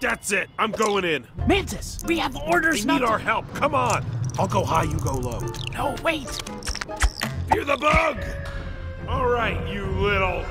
That's it. I'm going in. Mantis, we have orders They need to- our help. Come on. I'll go high, you go low. No, wait. Fear the bug! All right, you little...